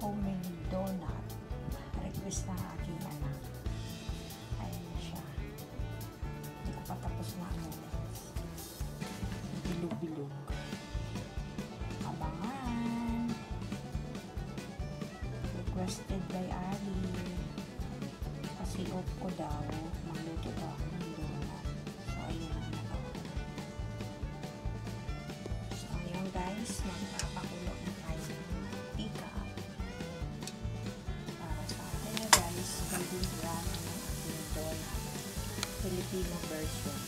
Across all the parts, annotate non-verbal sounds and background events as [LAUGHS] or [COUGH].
homemade donut. Request ng aking anak. Ayan na siya. Hindi ko pa na ano. Bilog-bilog. Abangan! Requested by Ali. Kasi off ko daw. Magluto daw. Filipino version.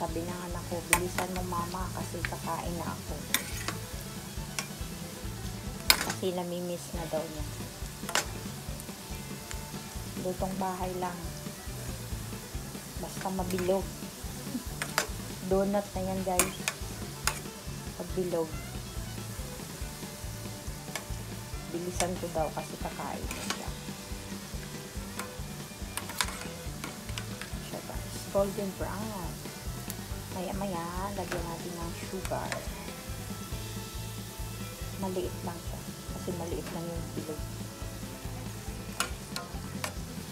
Sabi ng anak ko, bilisan mo mama kasi kakain na ako. Kasi namimiss na daw niya. Lutong bahay lang. Basta mabilog. [LAUGHS] Donut na yan guys. Pag Bilisan ko daw kasi kakain na siya. Golden brown. Maya maya, lagyan natin ng sugar. Maliit lang siya. Kasi maliit lang yung bilog.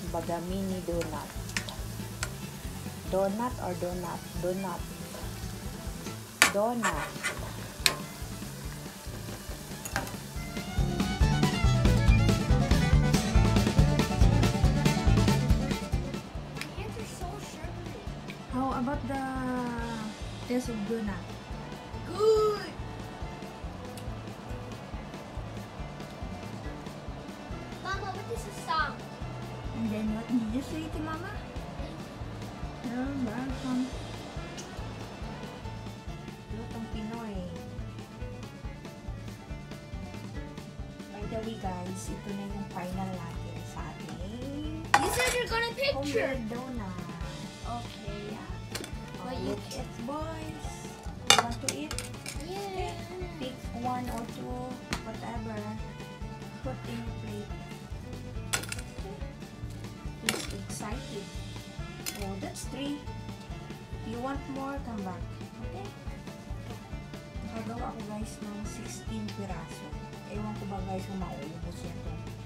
Baga mini donut. Donut or donut? Donut. Donut. How about the taste of donut? Good. Mama, what is a song? And then what did you say to mama? No, welcome. Lutong Pinoy. By the way guys, ito na yung final natin sa ating You said you're gonna picture. homemade donut. Okay. Yeah. But you boys. You want to eat? Yeah. Pick one or two, whatever. Put in your plate. He's excited. Oh, that's three. You want more? Come back. Okay? Nakagawa ako guys ng 16 piraso. Ewan ko ba guys kung mauubos yan to.